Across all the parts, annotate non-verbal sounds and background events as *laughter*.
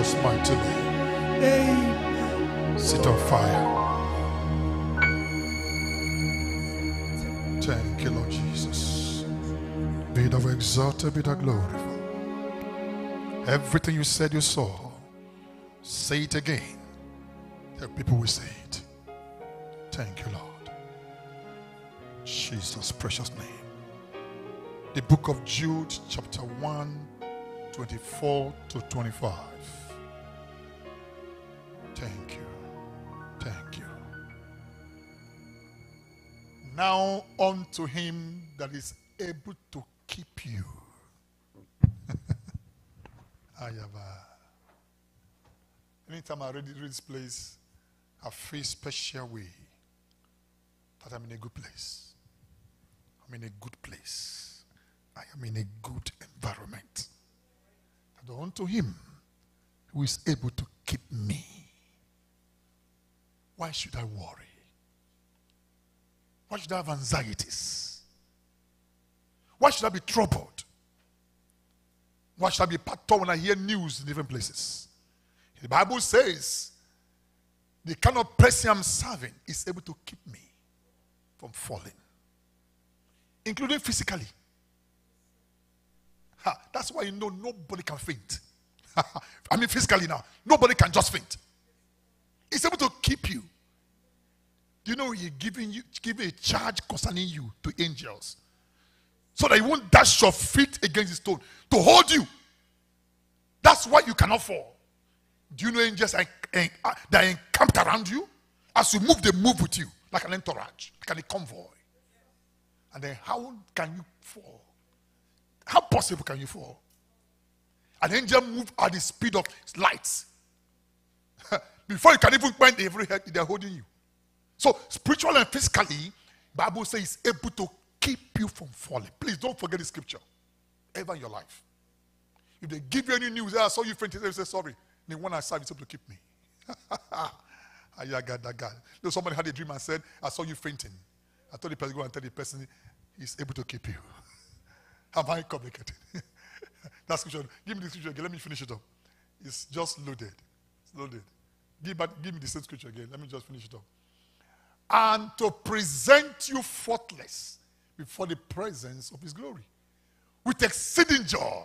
Jesus' mighty name. Amen. Sit on fire. Thank you, Lord Jesus. Be thou exalted, be thou glorified. Everything you said you saw, say it again. The people will say it. Thank you, Lord. Jesus' precious name. The book of Jude, chapter 1, 24 to 25. Thank you. Thank you. Now unto him that is able to keep you. *laughs* Ayaba. Anytime I read, read this place, I feel special way that I'm in a good place. I'm in a good place. I am in a good environment. And unto him who is able to keep me. Why should I worry? Why should I have anxieties? Why should I be troubled? Why should I be perturbed when I hear news in different places? The Bible says the kind of person I'm serving is able to keep me from falling, including physically. Ha, that's why you know nobody can faint. *laughs* I mean, physically now, nobody can just faint. He's able to keep you. Do you know He's giving you giving a charge concerning you to angels, so that you won't dash your feet against the stone to hold you. That's why you cannot fall. Do you know angels are, are, uh, that are encamped around you? As you move, they move with you like an entourage, like a convoy. And then how can you fall? How possible can you fall? An angel move at the speed of lights. *laughs* Before you can even bend every head, they're holding you. So spiritually and physically, Bible says it's able to keep you from falling. Please don't forget the scripture ever in your life. If they give you any news, ah, I saw you fainting, they say sorry. The one I serve is able to keep me. *laughs* no, somebody had a dream and said, I saw you fainting. I told the person, go and tell the person he's able to keep you. *laughs* Am I complicated? *laughs* that scripture. Give me the scripture again. Let me finish it up. It's just loaded. It's loaded. Give, but give me the same scripture again. Let me just finish it up. And to present you faultless before the presence of his glory with exceeding joy.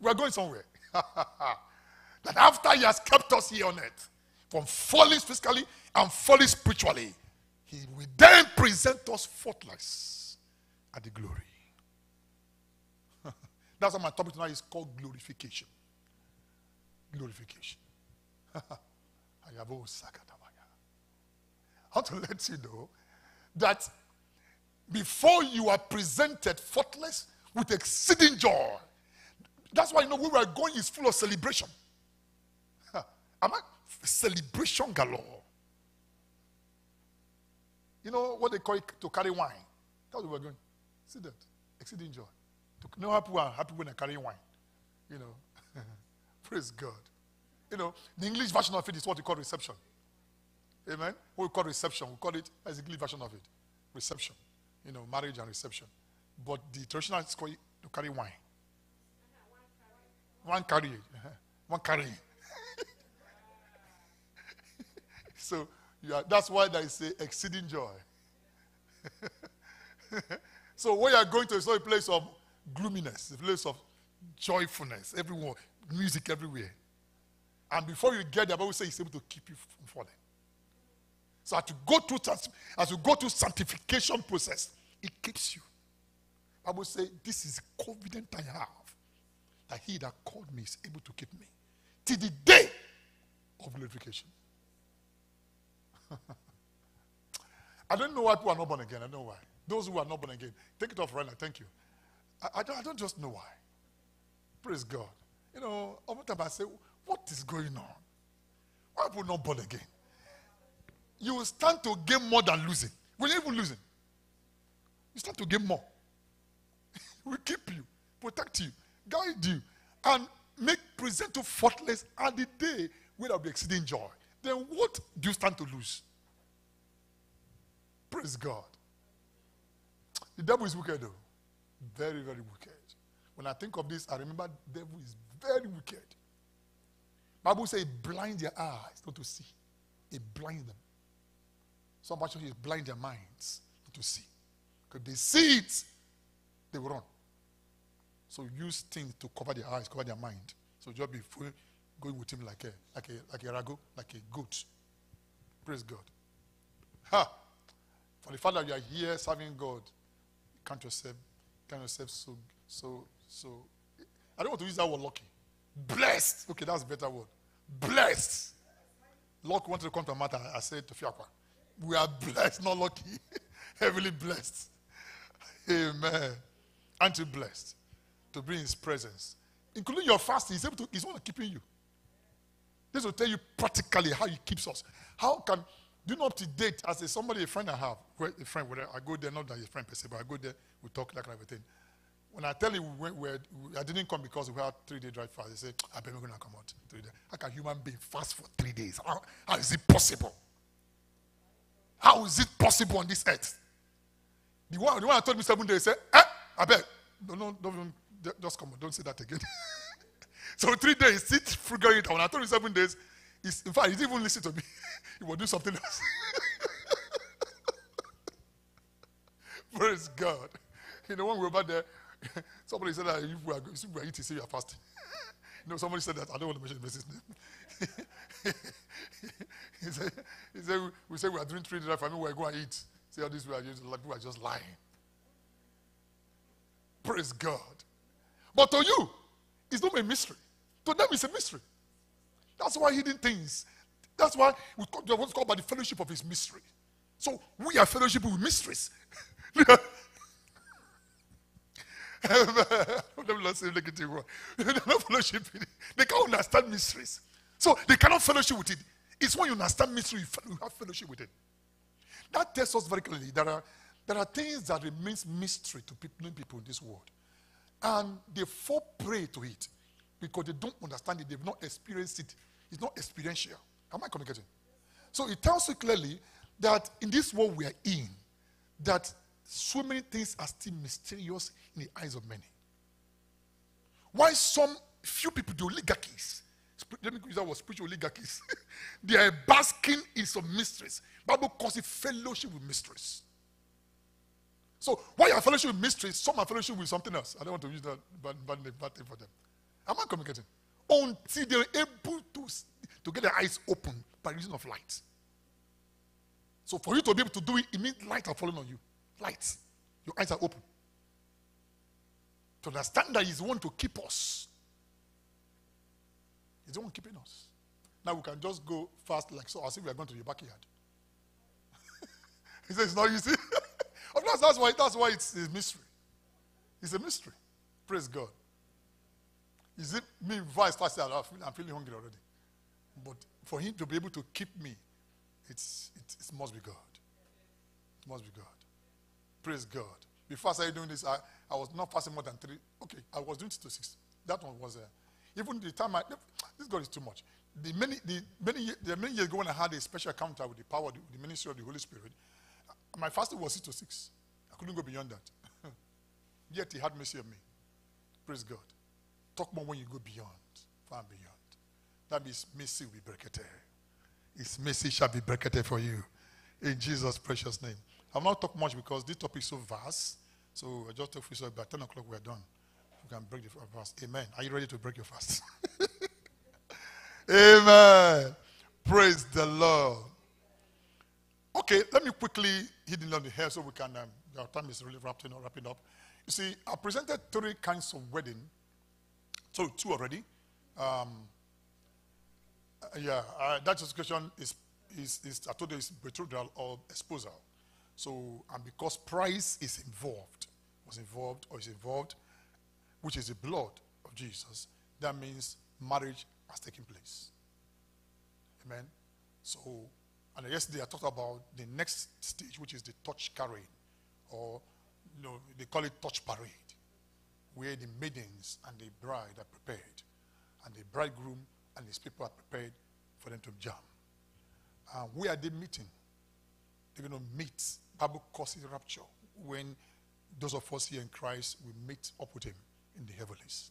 We are going somewhere. *laughs* that after he has kept us here on earth from falling physically and falling spiritually, he will then present us faultless at the glory. *laughs* That's why my topic tonight is called glorification. Glorification. *laughs* I want to let you know that before you are presented faultless with exceeding joy, that's why you know where we are going is full of celebration. Am I celebration galore? You know what they call it to carry wine? That's where we're going. See that? Exceeding joy. To, how people are happy when they carry wine. You know. *laughs* Praise God. You know, the English version of it is what we call reception. Amen. What we call reception, we call it as the English version of it. Reception. You know, marriage and reception. But the traditional is called to carry wine. One carry. *laughs* One carry. *laughs* so are, that's why they say exceeding joy. *laughs* so where you are going to is not a place of gloominess, a place of joyfulness. Everyone, music everywhere. And before you get there, Bible says he's able to keep you from falling. So as you go through as you go through sanctification process, it keeps you. I Bible say, this is confident I have that he that called me is able to keep me till the day of glorification. *laughs* I don't know why people are not born again. I know why. Those who are not born again, take it off right now. Thank you. I, I, don't, I don't just know why. Praise God. You know, time I say, what is going on? Why people not born again? You will stand to gain more than losing. We're not even losing. You start to gain more. *laughs* we keep you, protect you, guide you, and make present to faultless at the day will be exceeding joy. Then what do you stand to lose? Praise God. The devil is wicked, though. Very, very wicked. When I think of this, I remember the devil is very wicked. Bible says blind their eyes not to see. It blind them. Some actually blind their minds not to see. Because they see it, they will run. So use things to cover their eyes, cover their mind. So just be full, going with him like a like a like a rago, like a goat. Praise God. Ha! For the fact that you are here serving God, count yourself, count yourself so so so I don't want to use that word lucky. Blessed. Okay, that's a better word. Blessed. Luck wanted to come to a matter. I said to Fiakwa, we are blessed, not lucky. *laughs* Heavily blessed. Amen. Aren't you blessed to be in his presence? Including your fasting, he's able to, he's one keeping you. This will tell you practically how he keeps us. How can do not to date as a somebody, a friend I have, a friend, where I go there, not that he's a friend per se, but I go there, we talk like everything. When I tell you we we I didn't come because we had three day drive fast. They say, I bet we're going to come out three days. How can human being fast for three days? How, how is it possible? How is it possible on this earth? The one, the one I told me seven days said, eh, I bet. No, no, don't, just come on. Don't say that again. *laughs* so three days, sit figuring it out. When I told you seven days, in fact, he didn't even listen to me. *laughs* he will do something else. *laughs* Praise God. You know, when we were back there, *laughs* somebody said that if we are, if we are eating, say you are fasting. *laughs* know, somebody said that. I don't want to mention the person's name. *laughs* he, said, he said, we say we are doing three days for me, we're going to eat. See how this we are just, people are just lying. Praise God. But to you, it's not a mystery. To them, it's a mystery. That's why hidden things. That's why we what's called by the fellowship of his mystery. So we are fellowship with mysteries. *laughs* They not fellowship They can't understand mysteries. So they cannot fellowship with it. It's when you understand mystery, you have fellowship with it. That tells us very clearly there are, there are things that remains mystery to people, people in this world. And they fall prey to it because they don't understand it. They've not experienced it. It's not experiential. Am I communicating? So it tells you clearly that in this world we are in, that so many things are still mysterious in the eyes of many. Why some few people, the oligarchies, let me use that word, spiritual oligarchies, *laughs* they are basking in some mysteries. Bible calls it fellowship with mysteries. So why are fellowship with mysteries? Some are fellowship with something else. I don't want to use that bad, bad, bad thing for them. Am I communicating? Until they're able to, to get their eyes open by reason of light. So for you to be able to do it, it means light are falling on you. Light. Your eyes are open. To understand that He's the one to keep us. He's the one keeping us. Now we can just go fast like so, as if we are going to the backyard. *laughs* he says it's not easy. *laughs* of course, that's why that's why it's a mystery. It's a mystery. Praise God. Is it me before I'm feeling hungry already? But for him to be able to keep me, it's, it, it must be God. It must be God. Praise God. Before I started doing this, I, I was not fasting more than three. Okay, I was doing two to six. That one was, uh, even the time I, this God is too much. The many, the many, the many years ago when I had a special encounter with the power, the, the ministry of the Holy Spirit, my fasting was six to six. I couldn't go beyond that. *laughs* Yet he had mercy on me. Praise God. Talk more when you go beyond, far beyond. That means mercy will be bracketed. His mercy shall be bracketed for you. In Jesus' precious name. I'll not talk much because this topic is so vast. So I just for you. So by 10 o'clock, we're done. We can break the fast. Amen. Are you ready to break your fast? *laughs* Amen. Praise the Lord. Okay, let me quickly hit it on the hair so we can, um, our time is really wrapping up, wrapping up. You see, I presented three kinds of wedding. So two already. Um, uh, yeah, uh, that discussion is, is, is, I told you, is betrothal or espousal. So, and because price is involved, was involved or is involved, which is the blood of Jesus, that means marriage has taken place. Amen. So, and yesterday I talked about the next stage, which is the touch carrying, or you know, they call it touch parade, where the maidens and the bride are prepared, and the bridegroom and his people are prepared for them to jam. And where are they meeting? They're going to meet Bible calls it rapture when those of us here in Christ will meet up with him in the heavens.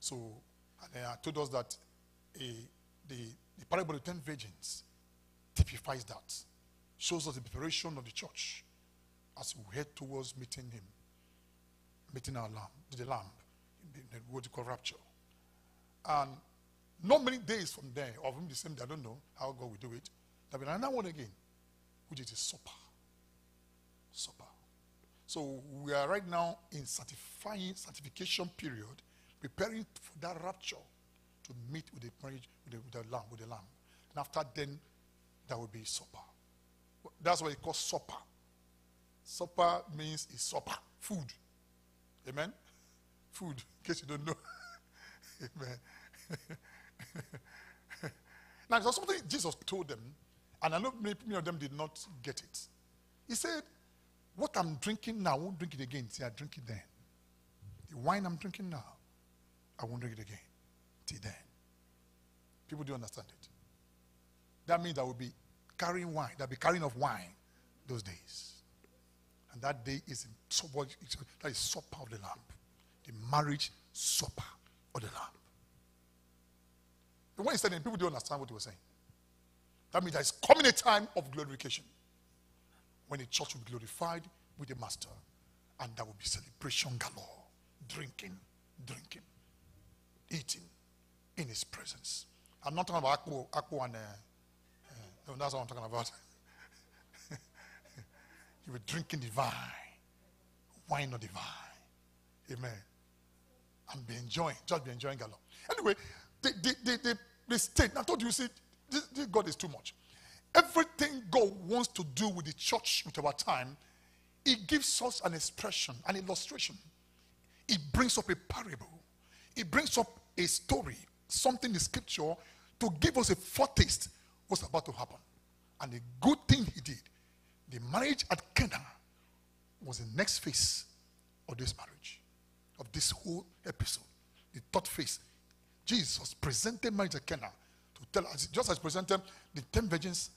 So, and I told us that a the, the parable of the ten virgins typifies that, shows us the preparation of the church as we head towards meeting him, meeting our lamb, the lamb, in the, what you call rapture. And not many days from there, or from the same day, I don't know how God will do it, there'll be another one again, which is a supper. Supper. So we are right now in certifying certification period, preparing for that rapture to meet with the marriage with the, with the lamb, with the lamb. And after then, there will be supper. That's what it calls supper. Supper means is supper, food. Amen? Food, in case you don't know. *laughs* Amen. *laughs* now, there's something Jesus told them, and I know many, many of them did not get it. He said, What I'm drinking now, I won't drink it again. See, I drink it then. The wine I'm drinking now, I won't drink it again. Till then. People do understand it. That means I will be carrying wine. I'll be carrying of wine those days. And that day is in supper, that is supper of the lamb. The marriage supper of the lamb. The one he said, people don't understand what he was saying. That means there is coming a time of glorification when the church will be glorified with the master, and there will be celebration galore, drinking, drinking, eating in his presence. I'm not talking about Akpo, Akpo and uh, uh, that's what I'm talking about. *laughs* you were drinking divine, wine of divine. Amen. And be enjoying, just be enjoying galore. Anyway, the, the, the, the, the state, I told you, see, this, this God is too much. Everything God wants to do with the church with our time, He gives us an expression, an illustration. He brings up a parable. He brings up a story, something in scripture to give us a foretaste what's about to happen. And the good thing he did, the marriage at Cana was the next phase of this marriage, of this whole episode. The third phase. Jesus presented marriage at Cana to tell us, just as presented the ten virgins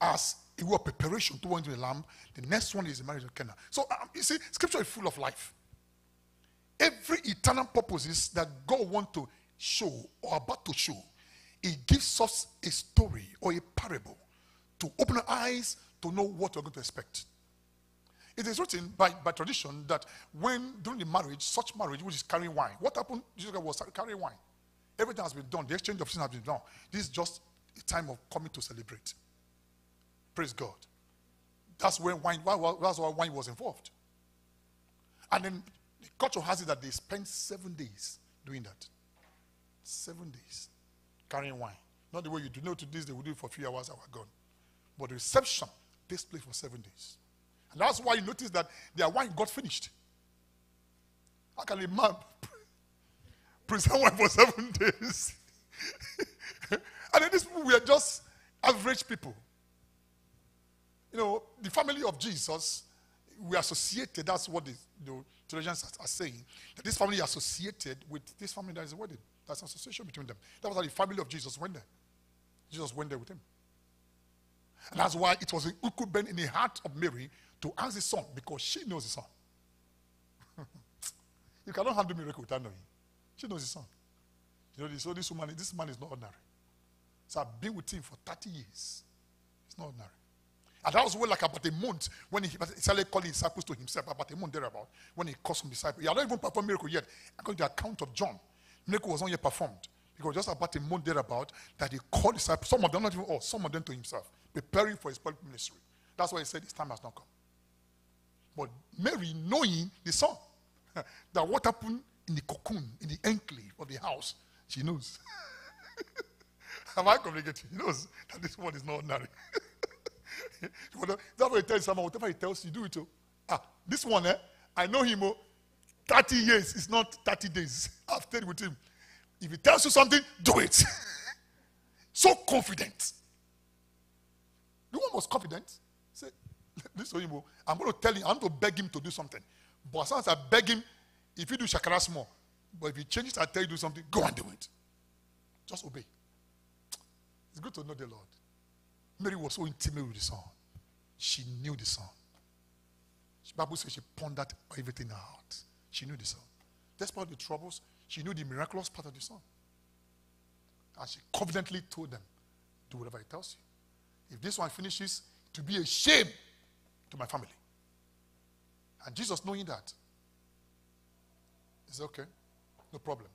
as a were preparation to enter the lamb, the next one is the marriage of Cana. So um, you see, scripture is full of life. Every eternal purposes that God wants to show or about to show, He gives us a story or a parable to open our eyes to know what we're going to expect. It is written by, by tradition that when during the marriage, such marriage which is carrying wine, what happened? Jesus was carrying wine. Everything has been done. The exchange of sin has been done. This is just a time of coming to celebrate. Praise God. That's when wine, that's why wine was involved. And then the culture has it that they spend seven days doing that. Seven days carrying wine. Not the way you do. know to this, they will do it for three hours, I was gone. But the reception takes place for seven days. And that's why you notice that their wine got finished. How can a man *laughs* present wine for seven *laughs* days? *laughs* and then these people were just average people. You know, the family of Jesus, we associated, that's what the, the theologians are saying, that this family associated with this family that is a wedding. That's an association between them. That was how the family of Jesus went there. Jesus went there with him. And that's why it was been in the heart of Mary to ask the son because she knows the son. *laughs* you cannot handle miracle without knowing. She knows the son. You know, so this woman, this man is not ordinary. So I've been with him for 30 years. It's not ordinary. And that was well like about a month when he started calling disciples to himself, about a month thereabout, when he called some disciples. He had not even performed miracle yet. According to the account of John, miracle was not yet performed. Because just about a month thereabout, that he called disciples, some of them not even all, some of them to himself, preparing for his public ministry. That's why he said his time has not come. But Mary, knowing the son, *laughs* that what happened in the cocoon, in the enclave of the house, she knows. *laughs* Am I communicating? She knows that this one is not ordinary. *laughs* That's what he tells someone, whatever he tells you, do it. Oh. Ah, this one, eh? I know him. Oh, 30 years, it's not 30 days. *laughs* I've stayed with him. If he tells you something, do it. *laughs* so confident. The one was confident. Say, *laughs* listen, Oyinbo, I'm going to tell him, I'm going to beg him to do something. But as soon as I beg him, if you do shakara small, but if he changes, I tell you do something, go and do it. Just obey. It's good to know the Lord. Mary was so intimate with the Son. She knew the Son. The Bible says she pondered everything in her heart. She knew the Son. Despite the troubles, she knew the miraculous part of the Son. And she confidently told them, do whatever he tells you. If this one finishes, to be a shame to my family. And Jesus, knowing that, he said, okay, no problem.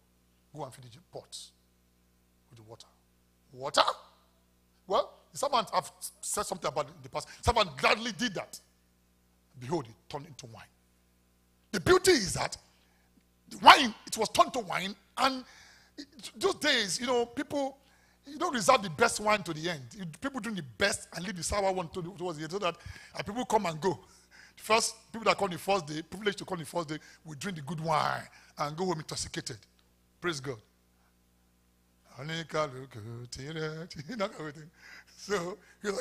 Go and fill the pots with the water. Water? Well, someone have said something about it in the past. Someone gladly did that. Behold, it turned into wine. The beauty is that the wine, it was turned to wine, and those days, you know, people you don't reserve the best wine to the end. People drink the best and leave the sour one to, towards the end so that uh, people come and go. First, people that come the first day, privileged to come the first day, will drink the good wine and go home intoxicated. Praise God. *laughs* So, *laughs*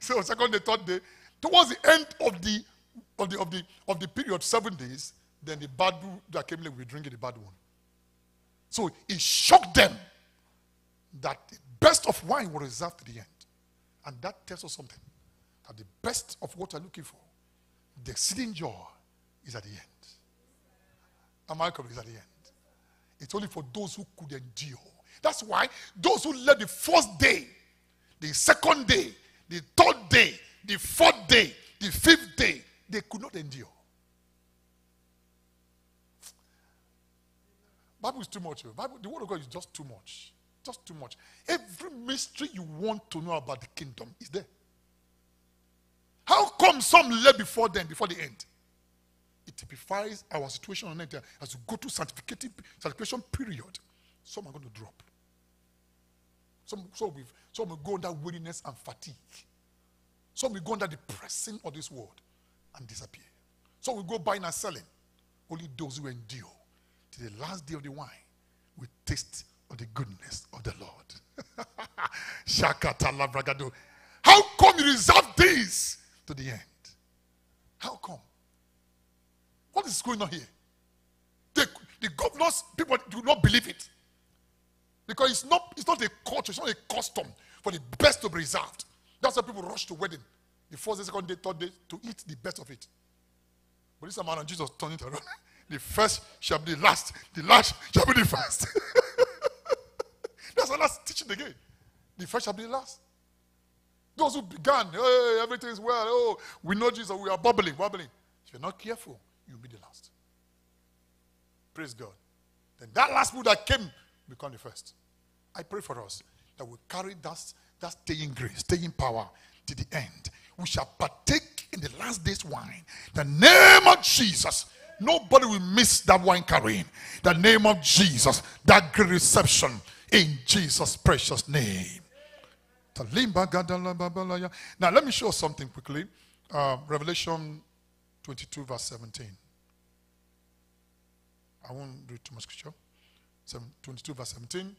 so second day, third day, towards the end of the of the of the of the period, seven days, then the bad that came late will be drinking the bad one. So it shocked them that the best of wine was reserved to the end. And that tells us something. That the best of what we're looking for, the exceeding joy, is at the end. Am? Is at the end. It's only for those who could endure. That's why those who led the first day, the second day, the third day, the fourth day, the fifth day, they could not endure. Bible is too much. Oh. Bible, the word of God is just too much. Just too much. Every mystery you want to know about the kingdom is there. How come some led before them, before the end? It typifies our situation on earth as we go to sanctification period. Some are going to drop. Some, some, will, some will go under weariness and fatigue. Some will go under the pressing of this world and disappear. Some will go buying and selling. Only those who endure to the last day of the wine will taste of the goodness of the Lord. *laughs* Shakata. How come you reserve this to the end? How come? What is going on here? The, the governors, people do not believe it. Because it's not, it's not a culture, it's not a custom for the best to be reserved. That's why people rush to wedding. The first day, second day, third day, to eat the best of it. But this man and Jesus turned it around. *laughs* The first shall be the last. The last shall be the first. *laughs* That's the last teaching again. The first shall be the last. Those who began, hey, everything is well. Oh, we know Jesus, we are bubbling, bubbling. If you're not careful, you'll be the last. Praise God. Then that last book that came become the first. I pray for us that we carry that, that staying grace, staying power to the end. We shall partake in the last day's wine. The name of Jesus. Nobody will miss that wine carrying. The name of Jesus. That great reception in Jesus' precious name. Now, let me show something quickly. Uh, Revelation 22, verse 17. I won't read too much scripture. 22, verse 17.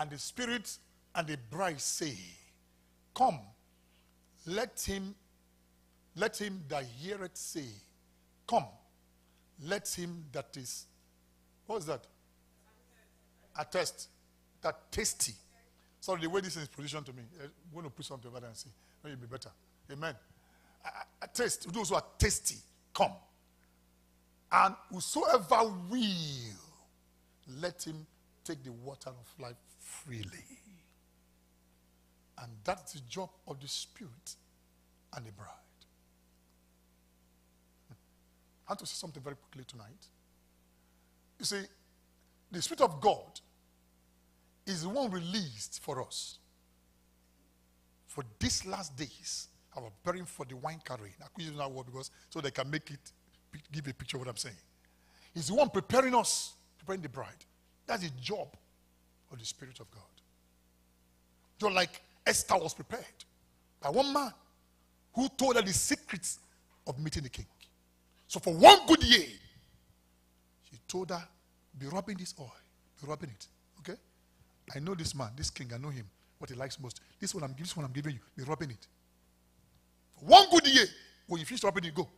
And the Spirit and the bride say, Come, let him, let him that heareth say, Come, let him that is, what is that? attest that tasty. Sorry, the way this is positioned to me, eh, I'm going to put something over there and see. Maybe it'll be better. Amen. A, a taste, those who are tasty, come. And whosoever will, let him take the water of life freely. And that's the job of the Spirit and the bride. Hmm. I have to say something very quickly tonight. You see, the Spirit of God is the one released for us for these last days. I was preparing for the wine carrying. I could use that word because so they can make it give a picture of what I'm saying. He's the one preparing us, preparing the bride. That's the job of the Spirit of God. You're like Esther was prepared by one man who told her the secrets of meeting the king. So for one good year, she told her be rubbing this oil. Be rubbing it. Okay? I know this man, this king, I know him. What he likes most. This one I'm this one I'm giving you. Be rubbing it. For one good year, when you finish rubbing it, go.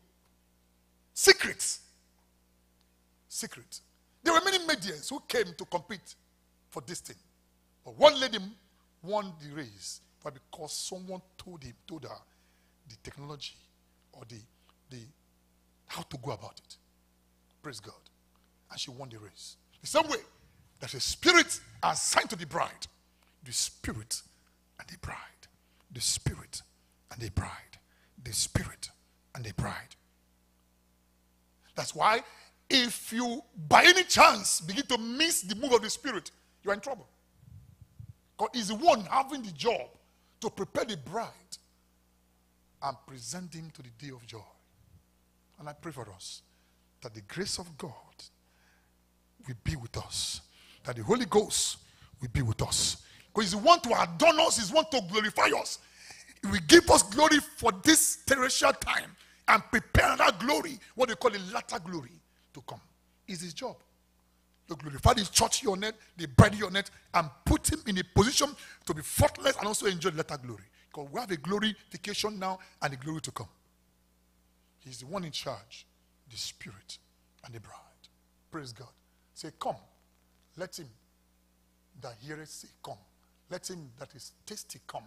Secrets. Secrets. There were many medias who came to compete for this thing. But one lady won the race but because someone told him, told her the technology or the the how to go about it. Praise God and she won the race. The same way, there's a spirit assigned to the bride, the Spirit and the bride. The Spirit and the bride. The Spirit and the bride. That's why if you, by any chance, begin to miss the move of the Spirit, you're in trouble. God is the one having the job to prepare the bride and present him to the day of joy. And I pray for us that the grace of God will be with us, that the Holy Ghost will be with us. Because He's the one to adorn us, He's the one to glorify us. He will give us glory for this terrestrial time and prepare that glory, what they call the latter glory, to come. Is His job to glorify the church your net, the bride your net, and put him in a position to be faultless and also enjoy the latter glory. Because we have a glorification now and a glory to come. He's the one in charge, the Spirit and the bride. Praise God. Say, Come. Let him that heareth say, Come. Let him that is tasty come.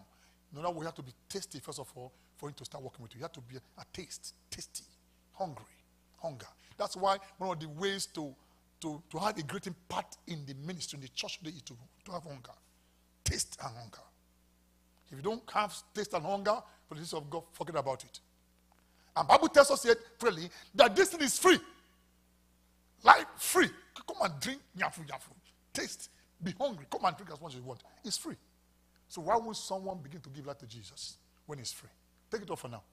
No, now we have to be tasty, first of all, for him to start working with you. You have to be a taste, tasty, hungry, hunger. That's why one of the ways to, to, to have a great impact in the ministry, in the church today, is to, to have hunger. Taste and hunger. If you don't have taste and hunger for the things of God, forget about it. And Bible tells us here clearly that this thing is free. Life free. Come and drink yafu yafu. Taste. Be hungry. Come and drink as much as you want. It's free. So why would someone begin to give that to Jesus when it's free? Take it off for now.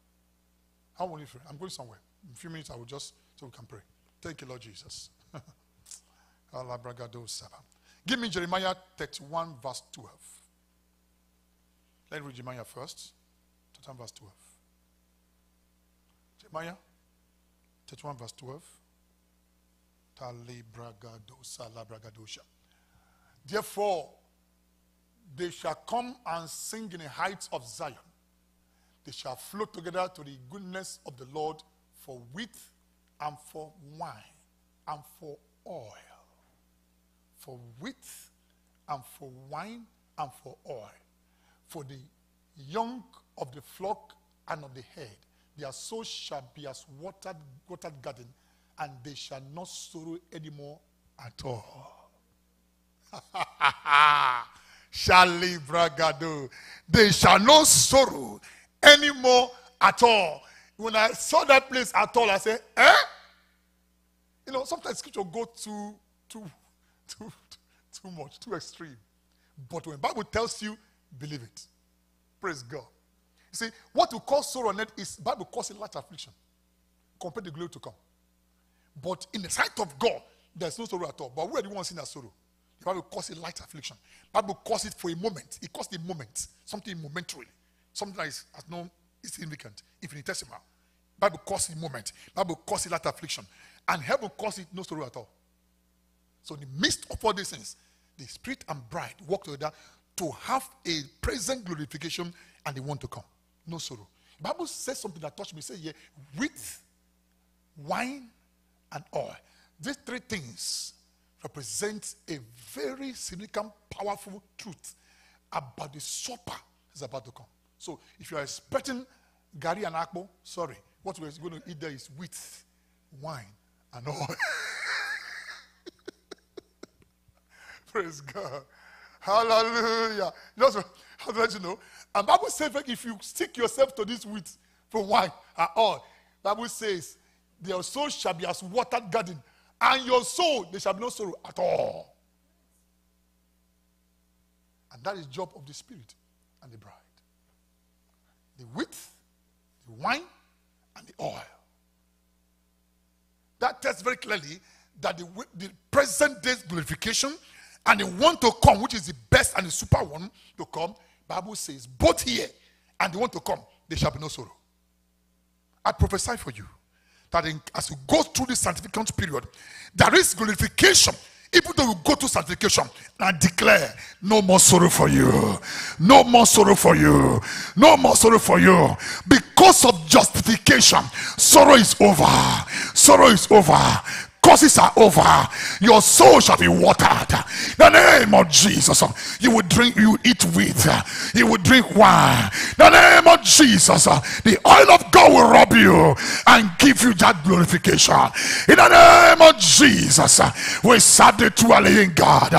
How will you free? I'm going somewhere. In a few minutes I will just so we can pray. Thank you, Lord Jesus. *laughs* Give me Jeremiah 31, verse 12. Let's read Jeremiah first. 31 verse 12. Jeremiah 31 verse 12. Therefore, they shall come and sing in the heights of Zion. They shall flow together to the goodness of the Lord for wheat and for wine and for oil. For wheat and for wine and for oil for the young of the flock and of the herd. Their soul shall be as watered, watered garden, and they shall not sorrow anymore at all. *laughs* Shali bragado. They shall not sorrow anymore at all. When I saw that place at all, I said, eh? You know, sometimes scripture go too, too, too, too much, too extreme. But when Bible tells you Believe it. Praise God. You see, what we call sorrow on earth is Bible calls it light affliction. compared the glory to come. But in the sight of God, there's no sorrow at all. But we are the ones in that sorrow. The Bible calls it light affliction. Bible calls it for a moment. It calls a moment. Something momentary. Something that is has no insignificant, infinitesimal. Bible calls it moment. Bible calls it light affliction. And heaven calls it no sorrow at all. So in the midst of all these things, the spirit and bride walk together to have a present glorification and they want to come. No sorrow. The Bible says something that touched me. Say here, with wine and oil. These three things represent a very significant, powerful truth about the supper that's about to come. So if you are expecting garri and Akbo, sorry, what we're going to eat there is with wine and oil. *laughs* Praise God. Hallelujah. Just how to let you know. And Bible says if you stick yourself to this wheat for wine at all, Bible says your soul shall be as watered garden, and your soul there shall be no sorrow at all. And that is job of the spirit and the bride. The wheat, the wine, and the oil. That tells very clearly that the, the present day's glorification and the one to come, which is the best and the super one to come, Bible says, both here and the one to come, there shall be no sorrow. I prophesy for you that in, as you go through this sanctification period, there is glorification. Even though you go to sanctification and declare, no more sorrow for you, no more sorrow for you, no more sorrow for you. Because of justification, sorrow is over. Sorrow is over Curses are over. Your soul shall be watered. In the name of Jesus. You will drink, you will eat with, you will drink wine. In the name of Jesus. The oil of God will rub you and give you that glorification. In the name of Jesus. We serve the true living God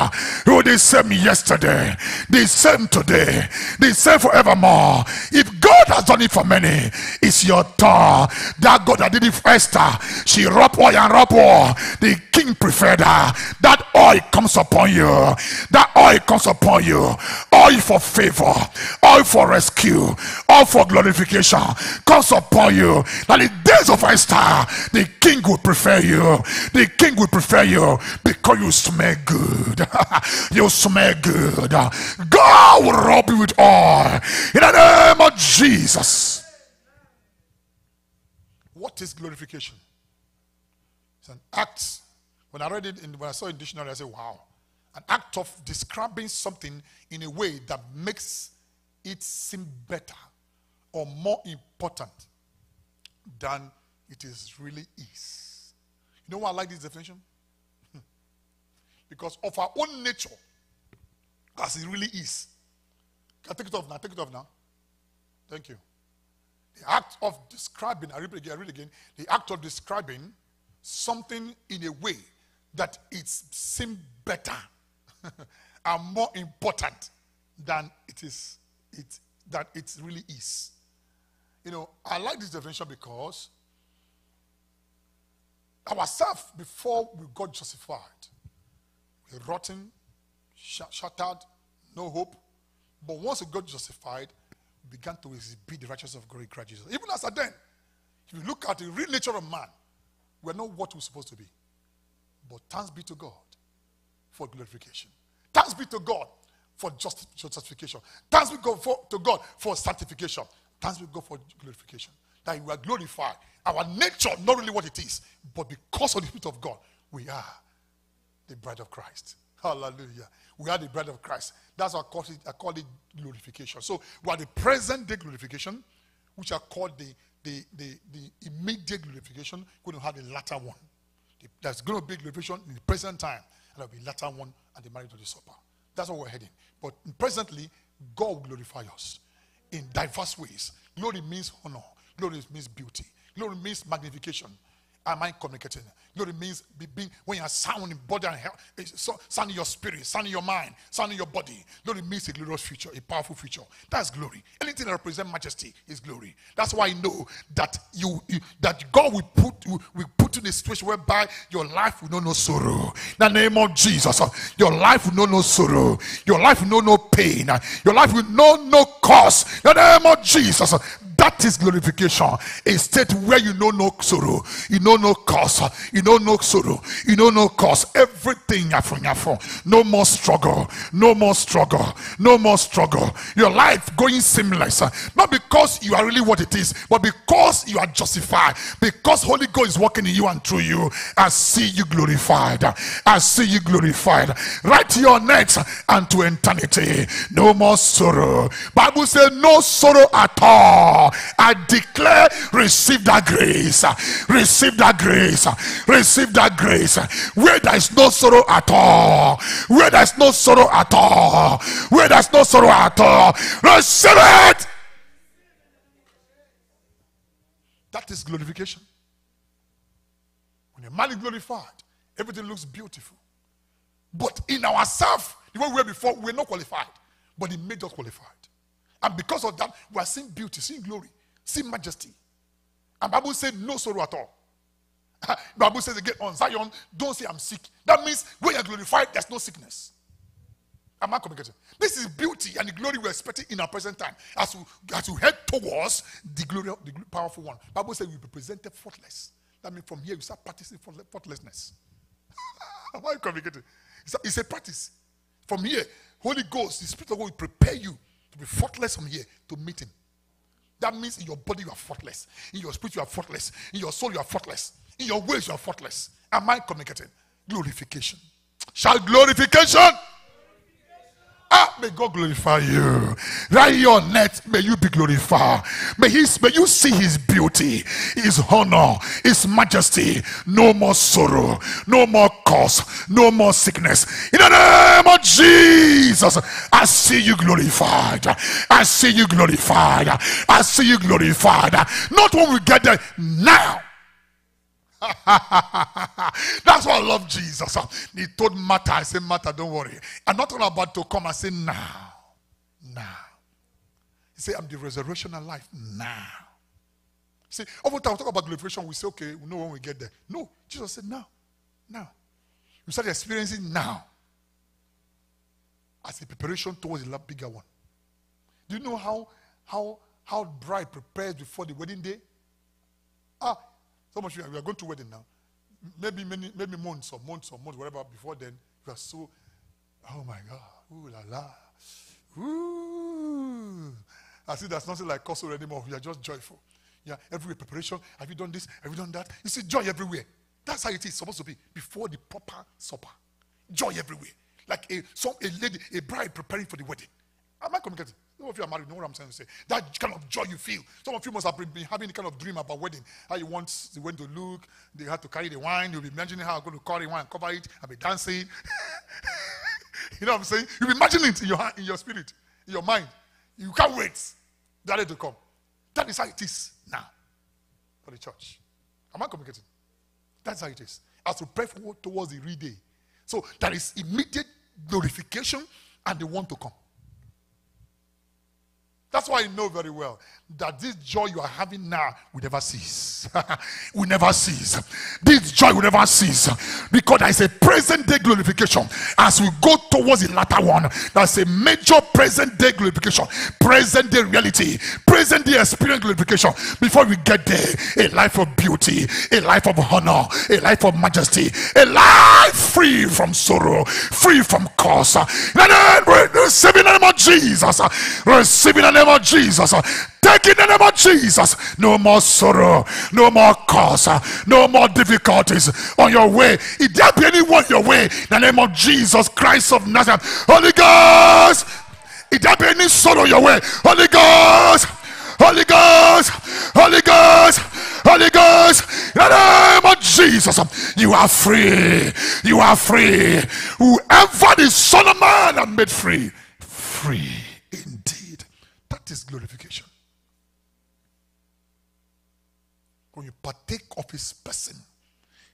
who the same yesterday, the same today, the same forevermore. If God has done it for many, it's your turn. That God that did it for Esther, she rub oil and rub oil. The king preferred her. That oil comes upon you. That oil comes upon you. Oil for favor, oil for rescue, oil for glorification comes upon you. That the days of Esther, the king will prefer you. The king will prefer you because you smell good. *laughs* you smell good. God will rub you with oil in the name of Jesus. What is glorification? It's an act. When I read it, in, when I saw it in dictionary, I said, wow. An act of describing something in a way that makes it seem better or more important than it is really is. You know why I like this definition? *laughs* because of our own nature, as it really is. Can I take it off now? Take it off now. Thank you. The act of describing, I read again, I read again, the act of describing something in a way that it seems better *laughs* and more important than it is, it, that it really is. You know, I like this definition because ourselves, before we got justified, we're rotten, sh- shattered, no hope. But once we got justified, began to exhibit the righteousness of God in Christ Jesus. Even as a then, if you look at the real nature of man, we're not what we're supposed to be. But thanks be to God for glorification. Thanks be to God for justification. Thanks be for, to God for sanctification. Thanks be to God for glorification. That we are glorified. Our nature, not really what it is, but because of the Spirit of God, we are the bride of Christ. Hallelujah. We are the bride of Christ. That's what I call it, I call it glorification. So we are the present day glorification, which are called the, the, the, the immediate glorification. Going to have the latter one. The, there's going to be glorification in the present time, and there'll be latter one at the marriage of the supper. That's what we're heading. But presently, God will glorify us in diverse ways. Glory means honor. Glory means beauty. Glory means magnification. Am I communicating? You know it means? Being, when you're sound in body and health, so, sound in your spirit, sound in your mind, sound in your body. You know it means? A glorious future, a powerful future. That's glory. Anything that represents majesty is glory. That's why I know that you, you that God will put you will put you in a situation whereby your life will know no sorrow. In the name of Jesus, uh, your life will know no sorrow. Your life will know no pain. Uh, your life will know no cause. In the name of Jesus, uh, that is glorification. A state where you know no sorrow, you know no cause, you know no sorrow, you know no cause. Everything no more struggle, no more struggle, no more struggle. Your life going seamless, not because you are really what it is, but because you are justified, because Holy Ghost is working in you and through you. I see you glorified. I see you glorified. Right your necks and to eternity. No more sorrow. Bible says no sorrow at all. I declare, receive that grace. Receive that grace. Receive that grace. Where there is no sorrow at all. Where there is no sorrow at all. Where there is no sorrow at all. Receive it. That is glorification. Man is glorified, everything looks beautiful. But in ourselves, the way we were before, we're not qualified. But he made us qualified. And because of that, we are seeing beauty, seeing glory, seeing majesty. And Bible said no sorrow at all. *laughs* Bible says again on Zion, don't say I'm sick. That means when you're glorified, there's no sickness. Am I communicating? This is beauty and the glory we're expecting in our present time. As we, as we head towards the glory, of the powerful one. Bible says we'll be presented faultless. That means from here you start practicing for faultlessness. *laughs* Am I communicating? It's a, it's a practice. From here, Holy Ghost, the Spirit of God will prepare you to be faultless from here to meet him. That means in your body you are faultless. In your spirit you are faultless. In your soul you are faultless. In your ways you are faultless. Am I communicating? Glorification. Shall glorification? May God glorify you. Right your net, may you be glorified. May, his, may you see his beauty, his honor, his majesty. No more sorrow, no more curse, no more sickness. In the name of Jesus, I see you glorified. I see you glorified. I see you glorified. Not when we get there, now. *laughs* That's why I love Jesus. He told Martha, I said, Martha, don't worry. I'm not talking about to come. I say, now. Now. He said, I'm the resurrection and life now. See, over time we talk about glorification, we say, okay, we know when we get there. No, Jesus said, now. Now. You start experiencing now. As a preparation towards a bigger one. Do you know how how how bride prepares before the wedding day? Ah, some of you we are going to wedding now. Maybe many maybe months or months or months, whatever, before then, you are so oh my god, ooh la la. Ooh. I see there's nothing like custom anymore. We are just joyful. Yeah, everywhere preparation. Have you done this? Have you done that? You see joy everywhere. That's how it is supposed to be before the proper supper. Joy everywhere. Like a some a lady, a bride preparing for the wedding. Am I communicating? Some of you are married, you know what I'm saying say. That kind of joy you feel. Some of you must have been having a kind of dream about wedding. How you want the wedding to look. They had to carry the wine. You'll be imagining how I'm going to carry wine, cover it, and be dancing. *laughs* you know what I'm saying? You'll be imagining it in your, in your spirit, in your mind. You can't wait that day to come. That is how it is now for the church. Am I communicating? That's how it is. As we pray forward towards the real day. So there is immediate glorification and the one to come. That's why I know very well that this joy you are having now will never cease. *laughs* will never cease. This joy will never cease. Because there is a present day glorification. As we go towards the latter one, there's a major present day glorification, present day reality, present day experience glorification. Before we get there, a life of beauty, a life of honor, a life of majesty, a life free from sorrow, free from curse. In the name of Jesus. Receive in the name of Jesus. Take in the name of Jesus. No more sorrow, no more cause, no more difficulties on your way. If there be anyone your way, in the name of Jesus Christ of Nazareth, Holy Ghost. If there be any sorrow your way, Holy Ghost, Holy Ghost, Holy Ghost, Holy Ghost, in the name of Jesus, you are free. You are free. Whoever the Son of Man has made free, free is glorification. When you partake of his person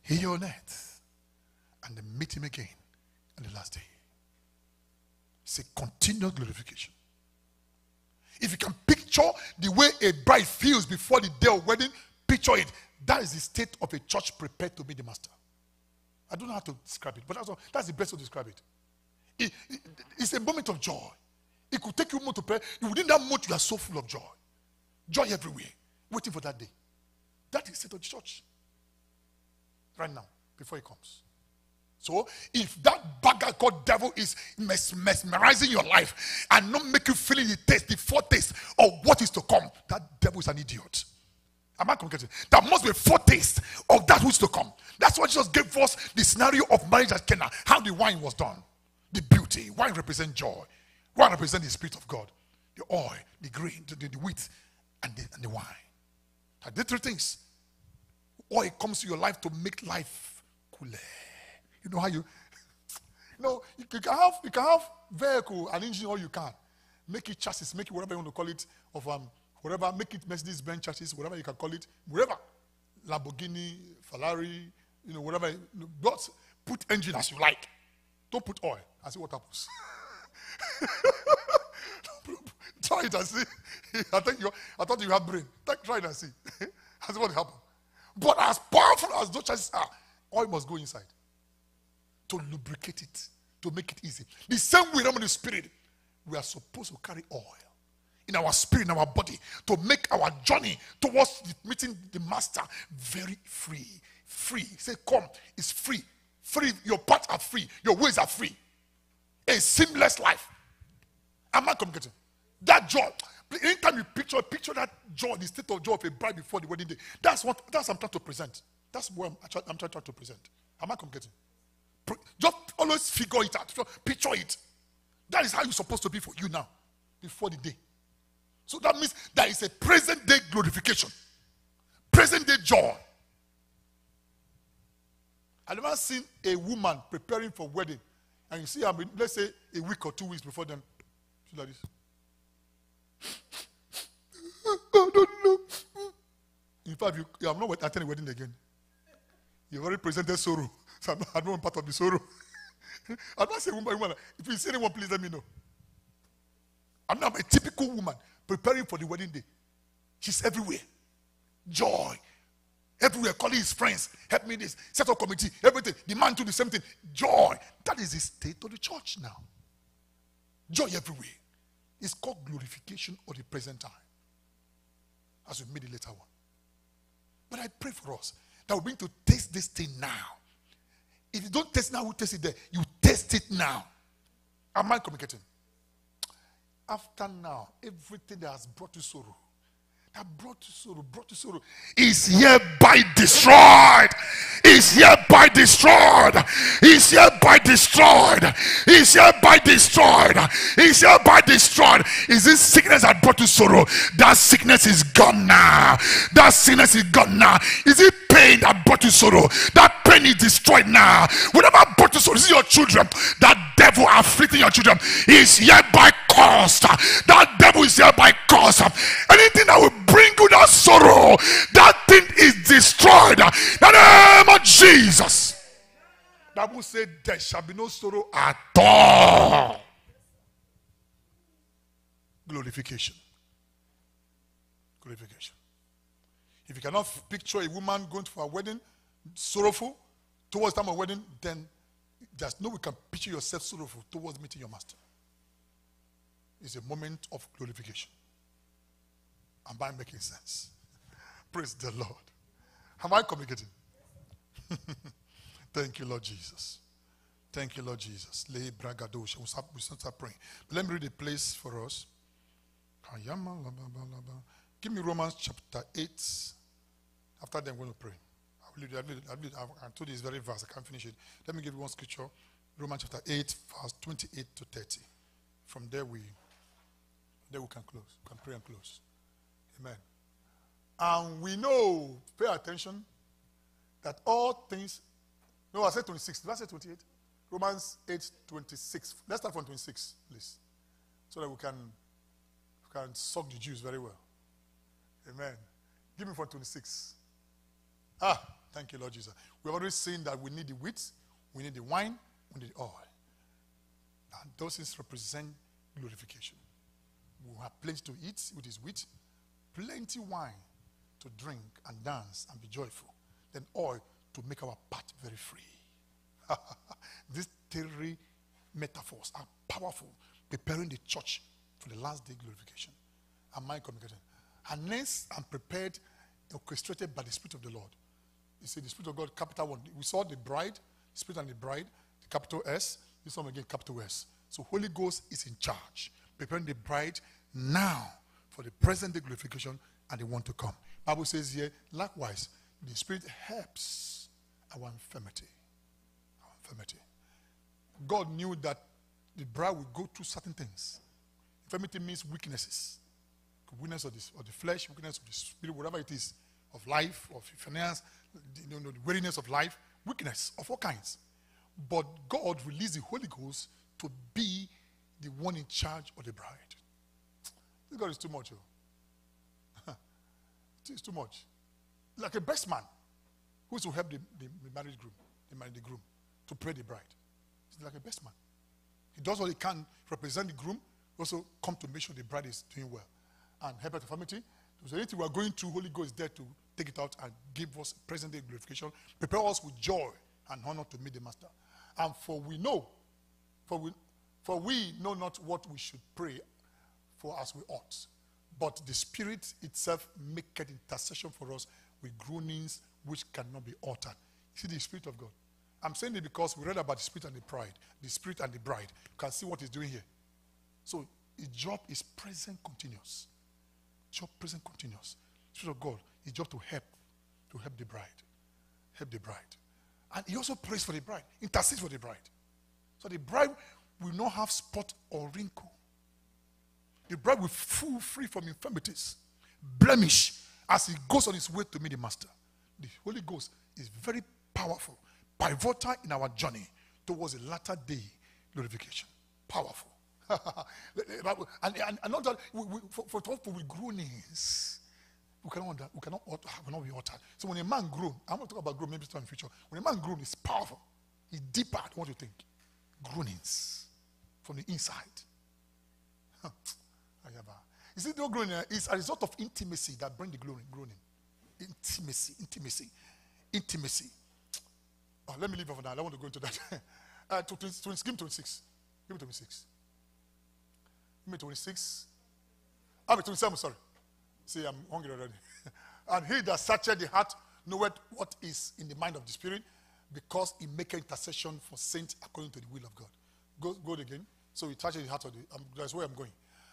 here on earth and then meet him again on the last day. It's a continual glorification. If you can picture the way a bride feels before the day of wedding, picture it. That is the state of a church prepared to meet the master. I don't know how to describe it, but that's, all, that's the best way to describe it. it, it it's a moment of joy. It could take you more to pray. Within that moment, you are so full of joy. Joy everywhere, waiting for that day. That is state of church. Right now, before he comes. So, if that bagger called devil is mes- mesmerizing your life and not make you feeling the taste, the foretaste of what is to come, that devil is an idiot. Am I communicating? That must be a foretaste of that which is to come. That's why Jesus gave us the scenario of marriage at Cana, how the wine was done. The beauty. Wine represents joy. Wine represents the Spirit of God. The oil, the grain, the, the wheat, and the, and the wine. I did three things. Oil comes to your life to make life cooler. You know how you, *laughs* you know, you, you can have you can have vehicle and engine all you can. Make it chassis, make it whatever you want to call it, of um, whatever, make it Mercedes Benz chassis, whatever you can call it, whatever. Lamborghini, Ferrari, you know, whatever. But put engine as you like. Don't put oil and see what happens. *laughs* Try it and see. *laughs* I think you I thought you had brain. Try it and see. *laughs* That's what happened. But as powerful as those chassis are, oil must go inside to lubricate it, to make it easy. The same way, in the spirit, we are supposed to carry oil in our spirit, in our body, to make our journey towards meeting the master very free. Free. Say, come, it's free. Free. Your paths are free. Your ways are free. A seamless life. Am I communicating? That joy. Anytime you picture, picture that joy, the state of joy of a bride before the wedding day. That's what that's what I'm trying to present. That's what I'm, I'm trying to present. Am I communicating? Just always figure it out. Picture it. That is how you're supposed to be for you now, before the day. So that means there is a present day glorification, present day joy. I've never seen a woman preparing for wedding, and you see her, let's say a week or two weeks before them, she's like this. I don't know. In fact, you, I'm not attending a wedding again. You've already presented sorrow, *laughs* so I'm not, I don't want part of the sorrow. *laughs* I'm not saying woman, woman. If you see anyone, please let me know. I'm not a typical woman preparing for the wedding day. She's everywhere. Joy. Everywhere, calling his friends, help me this, set up committee, everything. demand to do the same thing. Joy. That is the state of the church now. Joy everywhere. It's called glorification of the present time. As we meet the later one. But I pray for us that we're going to taste this thing now. If you don't taste now, we taste it there. You taste it now. Am I communicating? After now, everything that has brought you sorrow, that brought you sorrow, brought you sorrow, is hereby destroyed. Is hereby destroyed. Is hereby destroyed. Is hereby destroyed. Is hereby destroyed. Is this sickness that brought you sorrow? That sickness is gone now. That sickness is gone now. Is it pain that brought you sorrow? That pain is destroyed now. Whatever brought you sorrow, this is your children. That devil afflicting your children is hereby caused. That devil is hereby caused. Anything that will bring you that sorrow, that thing is destroyed. The name of Jesus. Bible said there shall be no sorrow at all. Glorification. Glorification. If you cannot picture a woman going to a wedding sorrowful towards time of wedding, then there's no way you can picture yourself sorrowful towards meeting your master. It's a moment of glorification. Am I making sense? *laughs* Praise the Lord. Am I communicating? *laughs* Thank you, Lord Jesus. Thank you, Lord Jesus. Lay bragadosha. We'll start, we'll start praying. But let me read a place for us. Give me Romans chapter 8. After that, I'm going to pray. I, believe, I, will, I, believe, I told you it's very vast. I can't finish it. Let me give you one scripture. Romans chapter 8, verse 28 to 30. From there we, there we can close. We can pray and close. Amen. And we know, pay attention, that all things, no, I said 26. Did I say 28? Romans 8, 26. Let's start from 26, please. So that we can, we can suck the Jews very well. Amen. Give me from 26. Ah, thank you, Lord Jesus. We've already seen that we need the wheat, we need the wine, we need the oil. And those things represent glorification. We have plenty to eat with his wheat, plenty wine to drink and dance and be joyful. Then oil to make our path very free. *laughs* These three metaphors are powerful, preparing the church for the last day glorification. Am I communicating? Unless I'm prepared, orchestrated by the Spirit of the Lord. See, the Spirit of God, capital one. We saw the bride, Spirit and the bride, the capital S. This one again, capital S. So Holy Ghost is in charge, preparing the bride now for the present day glorification and the one to come. Bible says here, likewise, the Spirit helps our infirmity. Our infirmity. God knew that the bride would go through certain things. Infirmity means weaknesses. Weakness of, this, of the flesh, weakness of the spirit, whatever it is, of life, of finance, you know, the weariness of life, weakness of all kinds. But God released the Holy Ghost to be the one in charge of the bride. This God is too much. Oh. *laughs* it is too much. Like a best man who is to help the, the, the married groom, the the groom, to pray the bride. He's like a best man. He does what he can represent the groom, also come to make sure the bride is doing well. And help at the family. So anything we are going through, Holy Ghost is there to take it out and give us present day glorification, prepare us with joy and honor to meet the master. And for we know, for we, for we know not what we should pray for as we ought. But the Spirit itself maketh intercession for us with groanings which cannot be uttered. See the Spirit of God. I'm saying it because we read about the Spirit and the bride. The Spirit and the bride. You can see what he's doing here. So his job is present continuous. Job present continuous. Spirit of God, his job to help, to help the bride. Help the bride. And he also prays for the bride, intercedes for the bride. So the bride will not have spot or wrinkle. The bride will full free from infirmities, blemish, as he goes on his way to meet the master. The Holy Ghost is very powerful, pivotal in our journey towards the latter day glorification. Powerful. *laughs* and, and, and not that we, we, for, for, for with groanings, we cannot, under, we cannot, we cannot be uttered. So when a man groan, I'm going to talk about groan maybe in the future. When a man groan, it's powerful. It's deeper than what you think. Groanings from the inside. You see, the groaning is a result of intimacy that brings the groaning. groaning. Intimacy, intimacy, intimacy. Oh, let me leave for now. I don't want to go into that. *laughs* uh, to, to, to, give me 26. Give me 26. Give me 26. I mean 27, sorry. See, I'm hungry already. *laughs* and he that searcheth the heart knoweth what is in the mind of the Spirit, because he maketh intercession for saints according to the will of God. Go, go again. So he touches the heart of the. Um, that's where I'm going.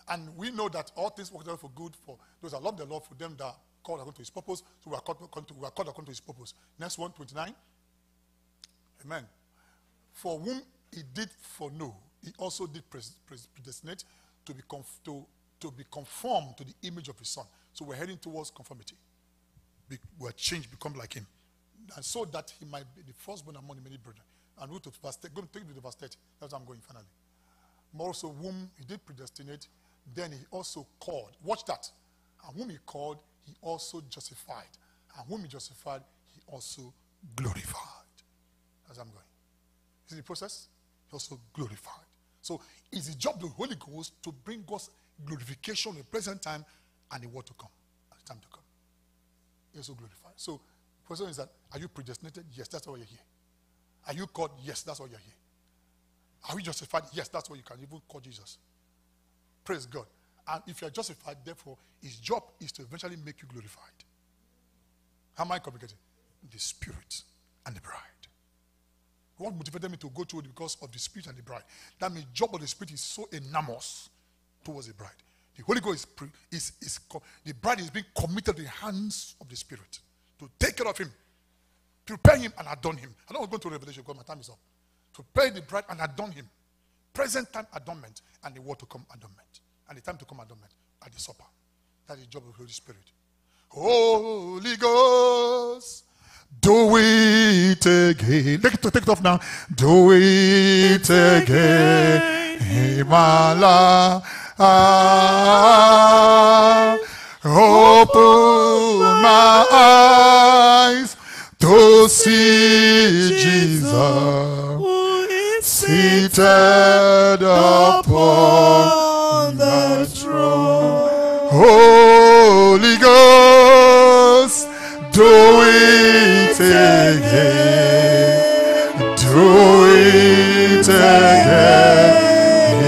And we know that all things work together for good for those that love the Lord, for them that are called according to his purpose. So we are called, we are called according to his purpose. Next one, 29. Amen. For whom he did foreknow, he also did predestinate to be, to, to be conformed to the image of his son. So we're heading towards conformity. Be, we're changed, become like him. And so that he might be the firstborn among many brethren. And we to verse 30, go to take the verse 30. That's where I'm going finally. More also, whom he did predestinate, then he also called. Watch that. And whom he called, he also justified. And whom he justified, he also glorified. As I'm going. See the process? He also glorified. So it's the job of the Holy Ghost to bring God's glorification in the present time and the world to come, and the time to come. He also glorified. So the question is that are you predestinated? Yes, that's why you're here. Are you called? Yes, that's why you're here. Are we justified? Yes, that's why you can even call Jesus. Praise God. And if you are justified, therefore, his job is to eventually make you glorified. How am I communicating? The Spirit and the bride. What motivated me to go through it because of the Spirit and the bride. That means job of the Spirit is so enormous towards the bride. The Holy Ghost is, is, is the bride is being committed to the hands of the Spirit to take care of him, prepare him and adorn him. I don't go to Revelation because my time is up. To prepare the bride and adorn him. Present time adornment and the world to come adornment. And the time to come adornment at the supper. That's the job of the Holy Spirit. Holy Ghost, do it again. Take it, take it off now. Do it again. Himala. Ah, open my eyes to see Jesus seated upon the throne. Holy Ghost, do it again. Do it again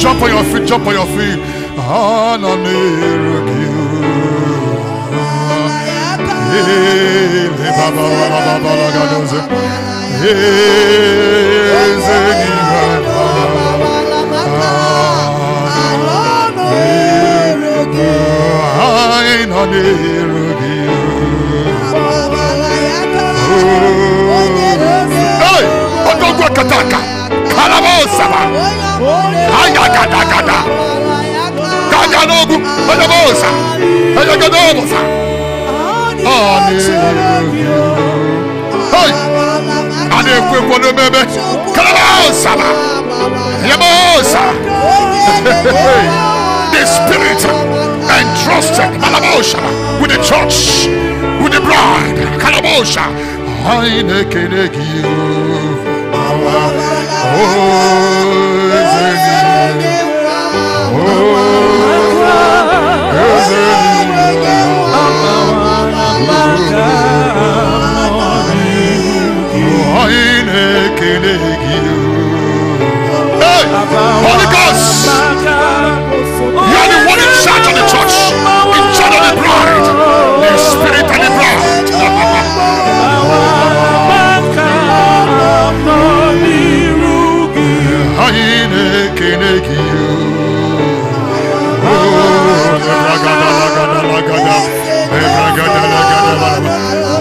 Jump on your feet, jump on your feet. Hey, odogwa kataka, kalabosaba, ayagadagada, kaganogu, odabosa, ayagadobosa. Hey, adekwe kono bebe, kalabosaba, yabosa. The spirit entrusted, kalabosaba, with the church, with the bride, kalabosha. haine kene giyu Holy God!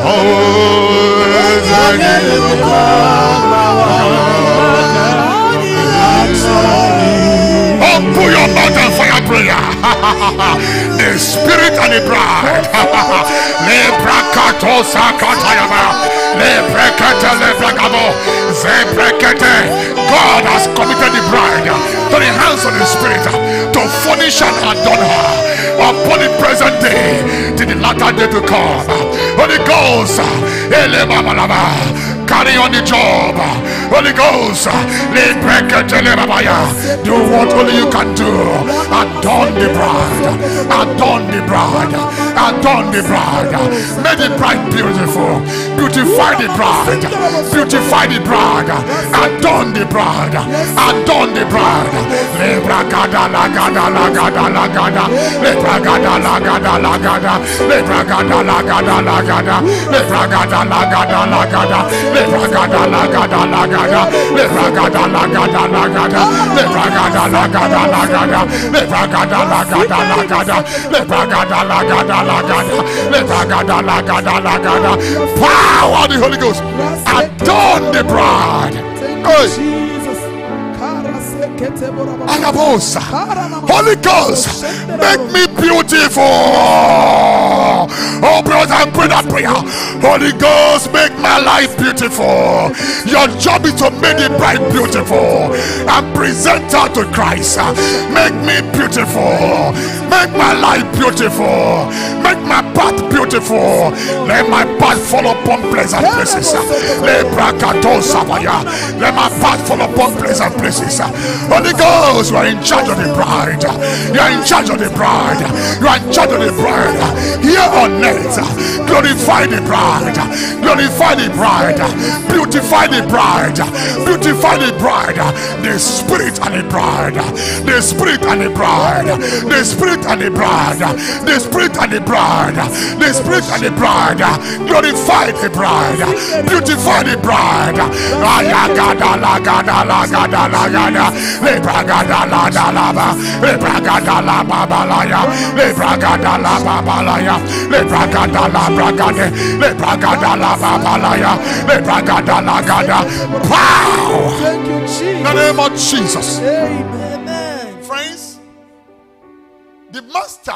Oh. Open your mouth and fire prayer. the spirit and the bride. God has committed the bride to the hands of the spirit to furnish and adorn her upon the present day to the latter day to come. Holy Ghost carry on the job. Holy Ghost, do what only you can do. Adorn the bride. Adorn the bride. Adorn the bride. Make the bride beautiful. Beautify the bride. Beautify the bride. Adorn the bride. Adorn the bride. Lebra gada la gada la gada la gada. Lebra gada la gada la gada. Lebra gada la gada la gada. Lebra gada la gada la gada le ragada la gada la gada le ragada la gada la gada le ragada la gada la gada le ragada la gada la gada le ragada la gada la gada le ragada la gada la gada power the Holy Ghost. Adorn the bride. Hey. Holy Ghost, make me beautiful. Oh, brother, I pray that prayer. Holy Ghost, make my life beautiful. Your job is to make the bride beautiful and present her to Christ. Make me beautiful. Make my life beautiful. Make my path beautiful. Let my path fall upon pleasant places. Let. Let my path fall upon pleasant places. Holy Ghost, you are in charge of the bride. You are in charge of the bride. You are in charge of the bride. Here on earth, glorify the bride. Glorify the bride. Beautify the bride. Beautify the bride. The spirit and the bride. The spirit and the bride. The spirit and the bride. The spirit and the bride. The spirit and the bride. Glorify the bride. Beautify the bride. Ayagada lagada lagada lagada. Lebragada la da la la ba ba la ya. Lebragada la ba ba la ya. Lebragada la bragade. Lebragada la ba ba la ya. Lebragada la gada. Pow! Thank you, Jesus. In the name of Jesus. Amen. Friends, the master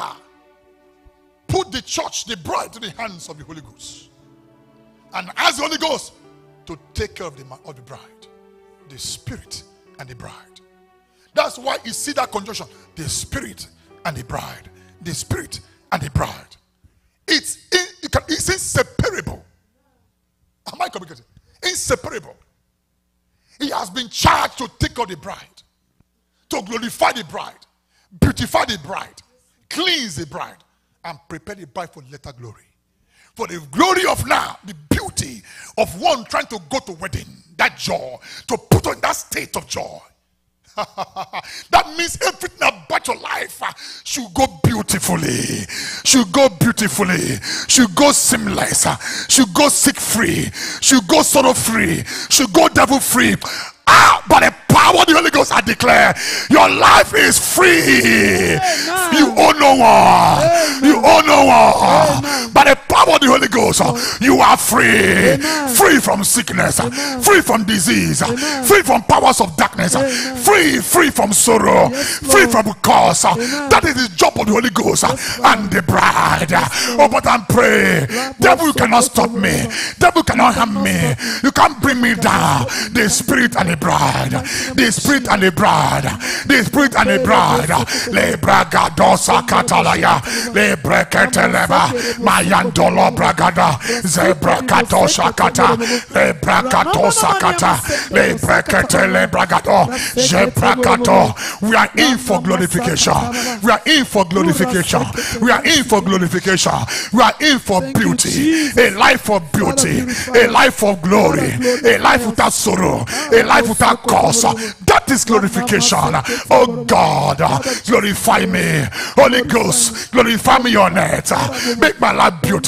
put the church, the bride, to the hands of the Holy Ghost. And asked the Holy Ghost to take care of the, of the bride, the spirit and the bride. That's why you see that conjunction the spirit and the bride. The spirit and the bride. It's, in, it can, it's inseparable. Am I communicating? Inseparable. He has been charged to take care the bride to glorify the bride, beautify the bride, cleanse the bride, and prepare the bride for later glory. For the glory of now, the beauty of one trying to go to wedding, that joy, to put on that state of joy. *laughs* that means everything about your life uh, should go beautifully, should go beautifully, should go seamless, uh, should go sick free, should go sorrow free, should go devil free. Ah, by the power of the Holy Ghost, I declare your life is free. You owe no one. You owe no one. By the power of the Holy Ghost, uh, you are free. Free from sickness, free from disease, free from powers of darkness, free, free from sorrow, free from curse. That is the job of the Holy Ghost and the bride. Oh, but I'm praying. Devil cannot stop me. Devil cannot harm me. You can't bring me down. The spirit and the bride. The spirit and the bride. The spirit and the bride. Le bragadosa catalaya. Le breketeleba. Mayando Mandolo bragada. Zebrakato shakata. Lebrakato sakata. Lebrekete lebragato. Zebrakato. We are in for glorification. We are in for glorification. We are in for glorification. We are in for beauty. A life of beauty. A life of glory. A life without sorrow. A life without cause. That is glorification. Oh God, glorify me. Holy Ghost, glorify me on earth. Make my life beautiful.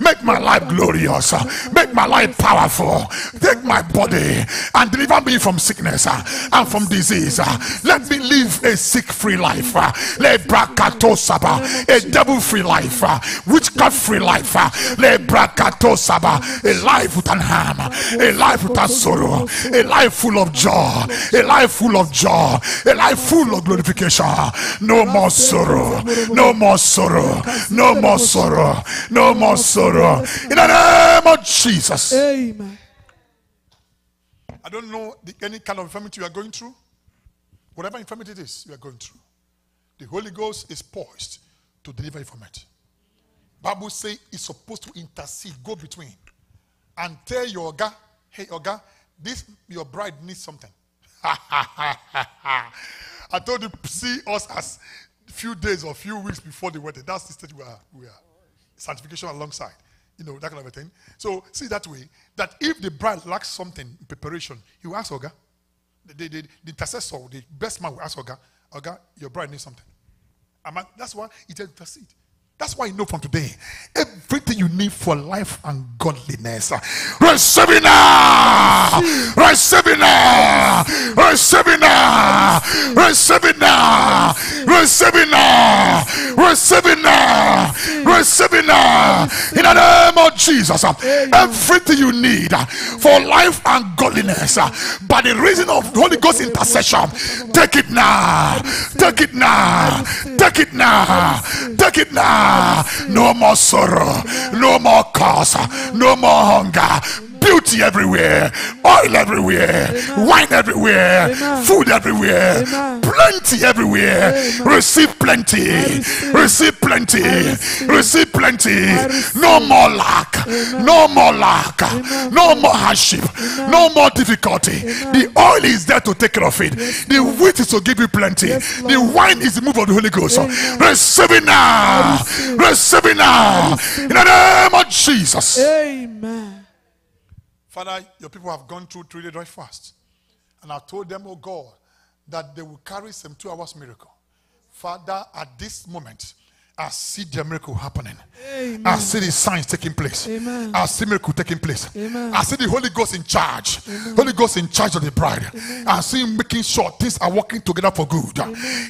Make my life glorious. Make my life powerful. Take my body and deliver me from sickness uh, and from disease. Uh. Let me live a sick free life. Uh. Saba, a devil free life. Witchcraft free life. A life without harm. A life without sorrow. A life full of joy. A life full of joy. A life full of glorification. No more sorrow. No more sorrow. No more sorrow. No more sorrow. In the name of Jesus. Amen. I don't know the, any kind of infirmity you are going through. Whatever infirmity it is you are going through, the Holy Ghost is poised to deliver you from it. Bible say it's supposed to intercede, go between, and tell your Oga, hey Oga, this your bride needs something. *laughs* I told you see us as few days or few weeks before the wedding. That's the stage we are. We are sanctification alongside. You know, that kind of a thing. So see that way that if the bride lacks something in preparation, you ask Oga. The, the, the, the intercessor, the best man will ask Oga, Oga, your bride needs something. I- that's why it intercede. That's why you know from today, everything you need for life and godliness, uh, receive it now, receive it now, receive it now, receive it now, receive it now, receive it now, receive it now. In the name of Jesus, uh, everything you need uh, for life and godliness, uh, by the reason of Holy Ghost intercession, take it now, take it now, take it now, take it now. No more sorrow, no more cause, no more hunger. Beauty everywhere, oil everywhere, wine everywhere, Amen. food everywhere, Amen. plenty everywhere. Receive plenty, receive. receive plenty, receive. receive plenty. No more lack, no more lack, no more hardship, no more difficulty. The oil is there to take care of it. The wheat is to give you plenty. Yes, The wine is the move of the Holy Ghost. Amen. Receive it now. Receive it now. In the name of Jesus. Amen. Father, your people have gone through three day fast. And I told them, oh God, that they will carry some two hours miracle. Father, at this moment, I see the miracle happening. Amen. I see the signs taking place. Amen. I see miracle taking place. Amen. I see the Holy Ghost in charge. Holy Ghost in charge of the bride. I see him making sure things are working together for good.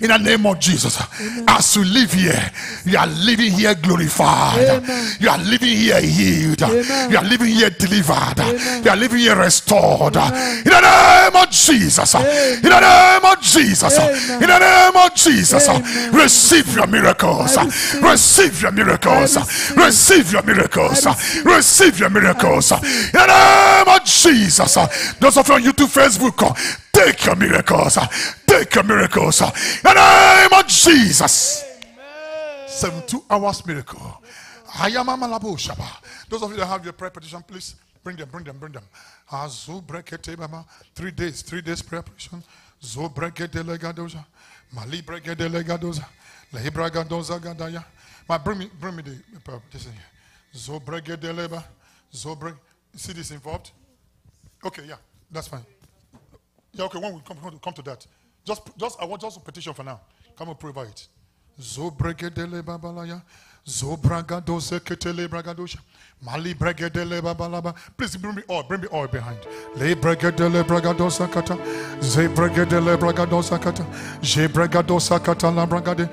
In the name of Jesus. As you live here, you are living here glorified. You are living here healed. You are living here delivered. You are living here restored. In the name of Jesus. In the name of Jesus. In the name of Jesus. Receive your miracles. I receive. Receive your miracles. Receive. Receive your miracles. Receive. Receive your miracles. In the name of Jesus. Those of you on YouTube, Facebook, take your miracles. Take your miracles. In the name of Jesus. 72 hours miracle. Ayama malabo shaba. Those of you that have your prayer petition, please bring them, bring them, bring them. Azu brekete baba. Three days, three days prayer petition. Zo brekete legadoza. Mali brekete legadoza. Ma, bring me, bring me the prayer petition here. Zo brekete leba. See this involved? Okay, yeah, that's fine. Yeah, okay, when we come, come, to, come to that. Just, just I want just a petition for now. Come and provide it. Zobregedele babalaya. Zobragadose ketele bragadosha. Mali bregedele babalaba. Please bring me all, bring me all behind. Le bregedele bragadosa kata. Ze bregedele bragadosa kata. Je bragadosa kata la bragade.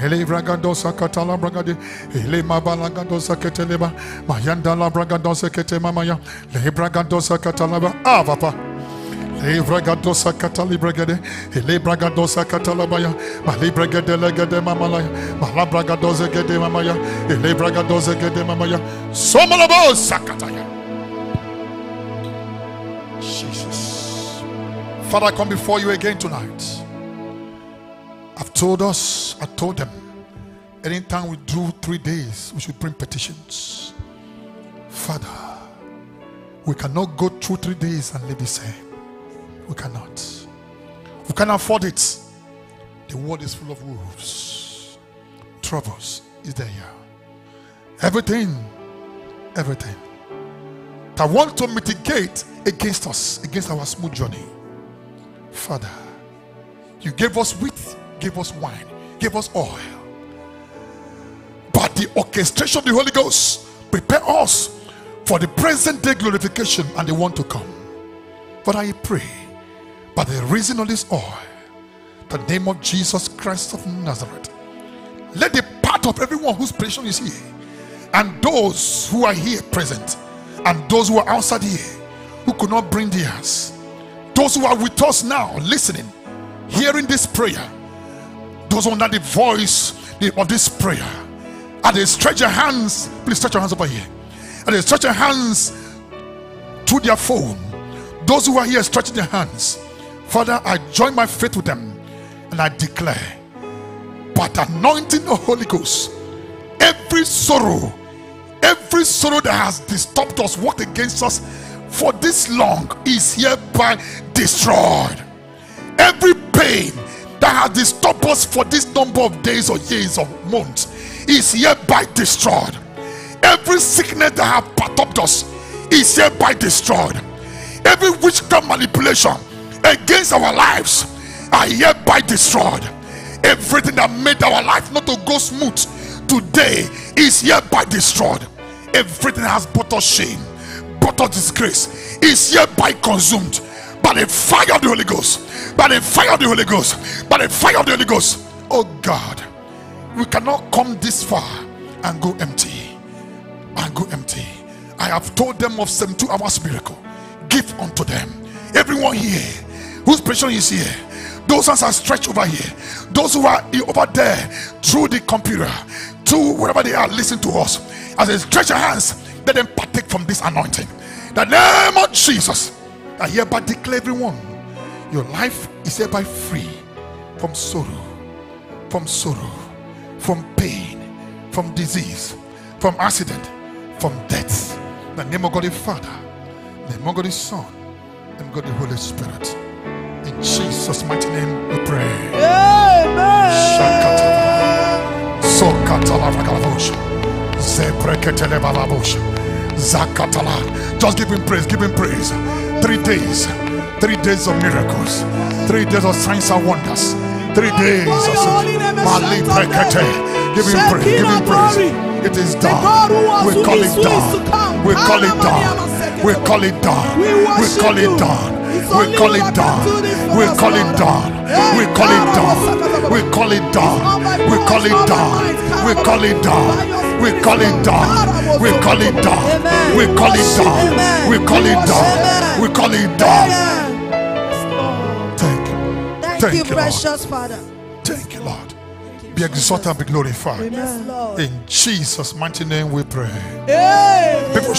Hele bragadosa kata la bragade. Hele mabalagadosa keteleba. Mayanda la bragadosa kete mamaya. Le bragadosa kata la ba. Ah, papa. Lebragadosa katali bragade, lebragadosa katalabaya, malibragade legade mamalaya, malabragadosa gede mamaya, lebragadosa gede mamaya, somalabo sakataya. Jesus. Father, I come before you again tonight. I've told us, I told them, Anytime we do three days, we should bring petitions. Father, we cannot go through three days and live the same. We cannot. We cannot afford it. The world is full of wolves. Troubles is there. Everything, everything that want to mitigate against us, against our smooth journey. Father, you gave us wheat, gave us wine, gave us oil. But the orchestration of the Holy Ghost prepare us for the present day glorification and the one to come. But I pray, by the reason of this oil, the name of Jesus Christ of Nazareth, let the part of everyone whose patient is here, and those who are here present, and those who are outside here, who could not bring theirs, those who are with us now, listening, hearing this prayer, those under the voice of this prayer, and they stretch your hands, please stretch your hands over here, and they stretch your hands to their phone. Those who are here stretching their hands, Father, I join my faith with them and I declare, but anointing of the Holy Ghost, every sorrow, every sorrow that has disturbed us, worked against us for this long is hereby destroyed. Every pain that has disturbed us for this number of days or years or months is hereby destroyed. Every sickness that has perturbed us is hereby destroyed. Every witchcraft manipulation against our lives are hereby destroyed. Everything that made our life not to go smooth today is hereby destroyed. Everything that has brought us shame, brought us disgrace, is hereby consumed by the fire of the Holy Ghost. By the fire of the Holy Ghost. By the fire of the Holy Ghost. Oh God, we cannot come this far and go empty. And go empty. I have told them of 72 hours miracle. Give unto them. Everyone here whose pressure is here. Those hands are stretched over here. Those who are over there through the computer, to wherever they are, listen to us. As they stretch their hands, let them partake from this anointing. The name of Jesus. I hereby declare everyone, your life is hereby free from sorrow, from sorrow, from pain, from disease, from accident, from death. The name of God the Father, the name of God the Son, and God the Holy Spirit. In Jesus' mighty name we pray. Amen. Sokatala Vagalavosha. Zebreketele Balavosha. Zakatala. Just give him praise, give him praise. Three days, three days of miracles, three days of signs and wonders, three days of Mali Brekete. Give him praise, give him praise. It is done. We call it done. We call it done. We call it done. We call it done. We call it done. We call it done. We call it done. We call it done. We call it done. We call it done. We call it done. We call it done. We call it done. We call it done. We call it done. Thank you. Thank, you, precious Father. Thank you, Lord. Be exalted and be glorified. In Jesus' mighty name we pray. Amen. People